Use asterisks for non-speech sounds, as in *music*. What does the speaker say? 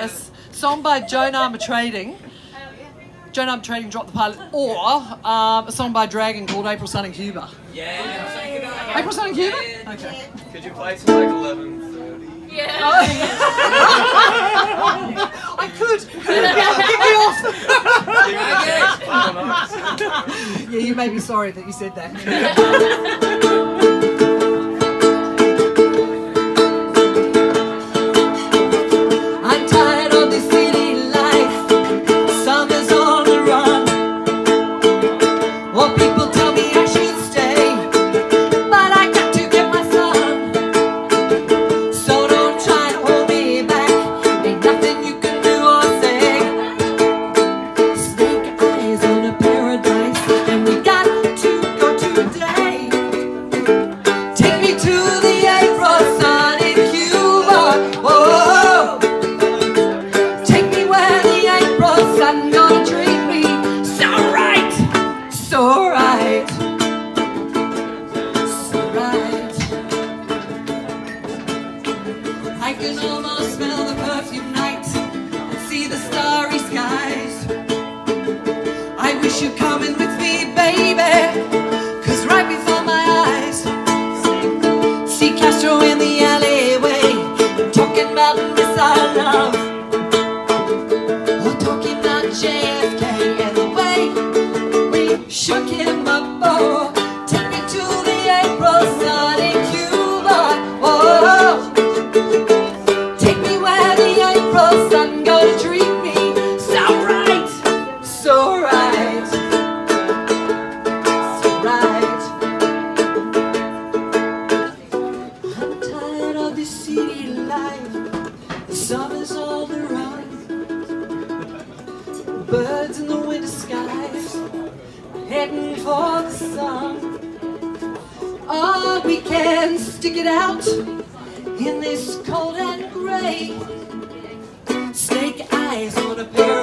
a s- song by Joan Armatrading. Joan Armatrading, Drop the Pilot, or um, a song by Dragon called April Sun in Cuba. Yeah. April Sun in Cuba? Okay. Could you play till like 11.30? Yeah. *laughs* I could. *laughs* Kick me off. *laughs* yeah, you may be sorry that you said that. Right, so right. I can almost smell the perfume night and see the starry skies. I wish you'd come in with me, baby, cause right before my eyes, see Castro in the alleyway, talking about talking about JFK city life. The summer's the run. Birds in the winter skies, heading for the sun. Oh, we can stick it out in this cold and gray. Snake eyes on a pair